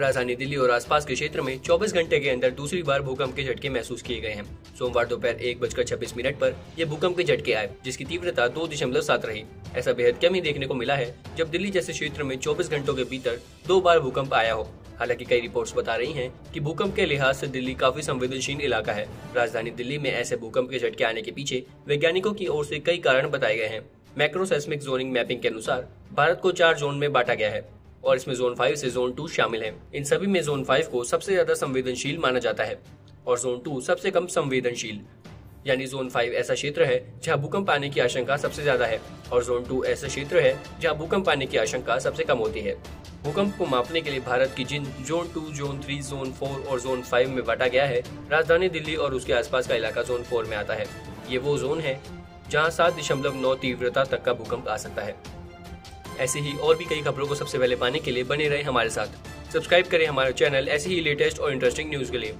राजधानी दिल्ली और आसपास के क्षेत्र में 24 घंटे के अंदर दूसरी बार भूकंप के झटके महसूस किए गए हैं। सोमवार दोपहर एक बजकर छब्बीस मिनट पर यह भूकंप के झटके आए, जिसकी तीव्रता दो दशमलव सात रही। ऐसा बेहद कम ही देखने को मिला है, जब दिल्ली जैसे क्षेत्र में 24 घंटों के भीतर दो बार भूकंप आया हो। हालाँकि कई रिपोर्ट्स बता रही हैं कि भूकंप के लिहाज से दिल्ली काफ़ी संवेदनशील इलाका है। राजधानी दिल्ली में ऐसे भूकंप के झटके आने के पीछे वैज्ञानिकों की ओर से कई कारण बताए गए हैं। मैक्रोसेस्मिक जोनिंग मैपिंग के अनुसार, भारत को चार जोन में बांटा गया है। और इसमें जोन फाइव से जोन टू शामिल है। इन सभी में जोन फाइव को सबसे ज़्यादा संवेदनशील माना जाता है और जोन टू सबसे कम संवेदनशील। यानी जोन फाइव ऐसा क्षेत्र है जहाँ भूकंप आने की आशंका सबसे ज़्यादा है और जोन टू ऐसा क्षेत्र है जहाँ भूकंप आने की आशंका सबसे कम होती है। भूकंप को मापने के लिए भारत की जिन zone two zone three zone four और जोन फाइव में बांटा गया है, राजधानी दिल्ली और उसके आसपास का इलाका जोन फोर में आता है। ये वो जोन है जहाँ सात दशमलव नौ तीव्रता तक का भूकंप आ सकता है। ऐसे ही और भी कई खबरों को सबसे पहले पाने के लिए बने रहे हमारे साथ। सब्सक्राइब करें हमारे चैनल ऐसे ही लेटेस्ट और इंटरेस्टिंग न्यूज़ के लिए।